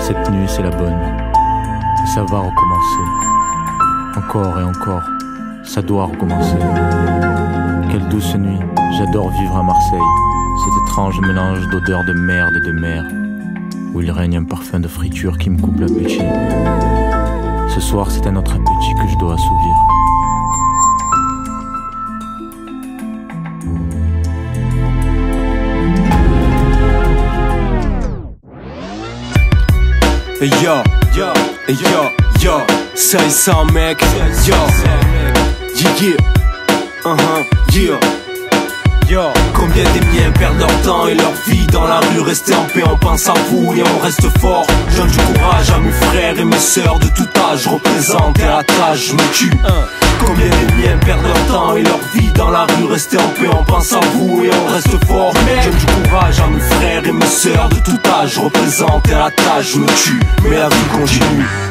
Cette nuit, c'est la bonne. Et ça va recommencer. Encore et encore, ça doit recommencer. Quelle douce nuit, j'adore vivre à Marseille. Cet étrange mélange d'odeurs de merde et de mer, où il règne un parfum de friture qui me coupe l'appétit. Ce soir, c'est un autre appétit que je dois assouvir. Jo, jo, jo, jo. Say some, Mac Yo, jo. yeah, yeah, jo. uh-huh, yeah Yo. Combien des miens perdent leur temps et leur vie dans la rue? Rester en paix, on pense à vous et on reste fort. Jeune du courage à mes frères et mes sœurs de tout âge Représente et à tâche, je me tue. Combien des miens perdent leur temps et leur vie dans la rue? Rester en paix, on pense à vous et on reste fort. Jeune du courage à mes frères et mes sœurs de tout âge Représente et à tâche, je me tue. Mais la vie continue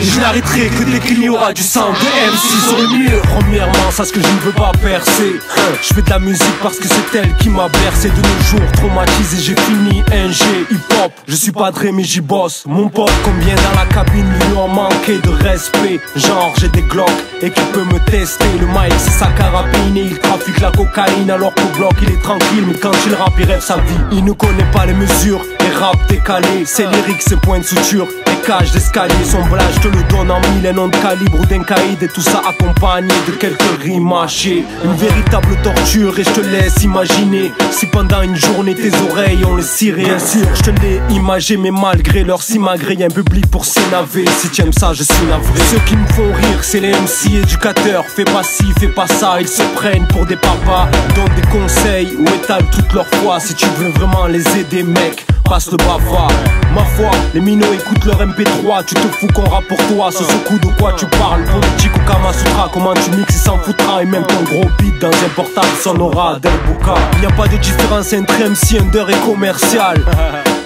je n'arrêterai que dès qu'il y aura du sang de M6 sur le mur. Premièrement, sache que je ne veux pas percer. Je fais de la musique parce que c'est elle qui m'a bercé. De nos jours, traumatisé, j'ai fini NG, hip-hop. Je suis pas Dre mais j'y bosse. Mon pote, combien dans la cabine lui ont manqué de respect? Genre, j'ai des glocks et qui peut me tester. Le mic, c'est sa carabine et il trafique la cocaïne. Alors qu'au bloc, il est tranquille Mais quand il rappe, il rêve sa vie. Il ne connaît pas les mesures et rap décalé. Ses lyriques, ses points de suture cage d'escalier Son blage te le donne en mille, un nom de calibre ou d'un caïd Et tout ça accompagné de quelques rimes hachées. Une véritable torture et je te laisse imaginer Si pendant une journée tes oreilles ont le ciré. Bien sûr, je te l'ai imagé mais malgré leur simagré un public pour s'énaver, si tu ça je suis navré. Ceux qui me font rire c'est les MC éducateurs. Fais pas ci, fais pas ça, ils se prennent pour des papas. Donnent des conseils ou étalent toute leur foi Si tu veux vraiment les aider mec passe le bavard. Ma foi, les minots écoutent leur MP3 Tu te fous qu'on rappe pour toi. Ce coup de quoi tu parles? Politique ou Kamasutra Comment tu mixes? Et s'en foutra. Et même ton gros beat dans un portable sonora del Bouka. Il n'y a pas de différence entre MC, under et commercial.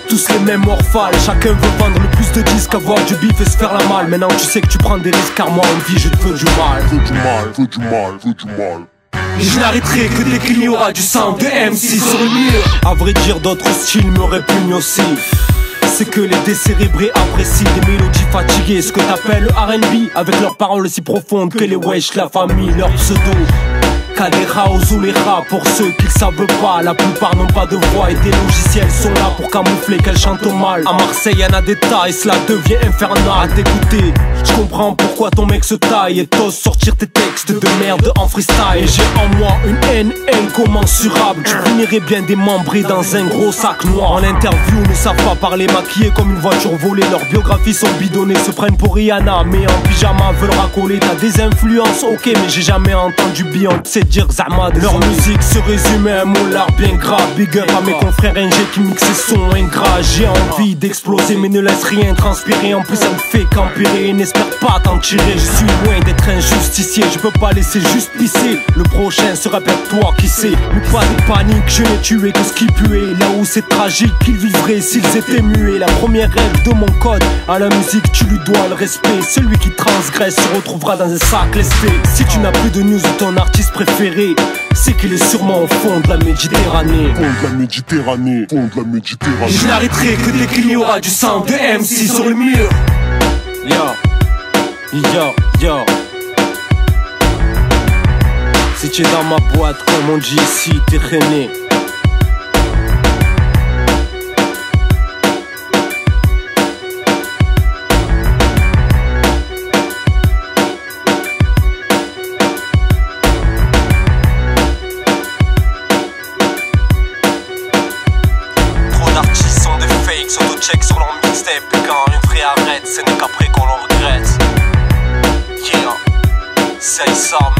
Tous les mêmes morphales, chacun veut vendre le plus de disques, avoir du bif et se faire la malle. Maintenant tu sais que tu prends des risques car moi en vie je te veux du mal. Veux du mal, veux du mal, veux du mal. Je n'arrêterai que dès qu'il y aura du sang de MC sur le mur. À vrai dire d'autres styles me répugnent aussi. C'est que les décérébrés apprécient des mélodies fatiguées. Ce que t'appelles R&B Avec leurs paroles si profondes que les wesh, la famille, leur pseudo des house ou les rats. Pour ceux qui le savent pas La plupart n'ont pas de voix et des logiciels sont là pour camoufler qu'elles chantent mal. À Marseille y'en a des tailles, cela devient infernal. T'écouter Je comprends pourquoi ton mec se taille et t'oses sortir tes textes de merde en freestyle. Et j'ai en moi une haine incommensurable. Tu finirais bien démembré dans un gros sac noir. En interview ne savent pas parler maquillés comme une voiture volée. Leurs biographies sont bidonnées, se prennent pour Rihanna. Mais en pyjama veulent racoler. T'as des influences, ok mais j'ai jamais entendu Beyoncé dire Zama Leur musique se résume à un molar bien grave Big up à mes confrères NG qui mixent ces sons ingrats. J'ai envie d'exploser mais ne laisse rien transpirer. En plus ça ne fait qu'empirer et n'espère pas t'en tirer. Je suis loin d'être injusticié, je peux pas laisser juste pisser Le prochain sera peut toi qui sait. Mais pas de panique, je n'ai tué que ce qui puait. Là où c'est tragique qu'ils vivraient s'ils étaient muets La première règle de mon code, à la musique tu lui dois le respect. Celui qui transgresse se retrouvera dans un sac lesté Si tu n'as plus de news de ton artiste préféré c'est qu'il est sûrement au fond de la Méditerranée. Fond de la Méditerranée, fond de la Méditerranée. Et je n'arrêterai que dès qu'il y aura du sang de MC sur le mur. Yo, yo, yo. Si tu es dans ma boîte, comme on dit ici, t'es rené. Leur mixtape Quand un vrai arrête, ce n'est qu'après qu'on le regrette. Yeah, ça mec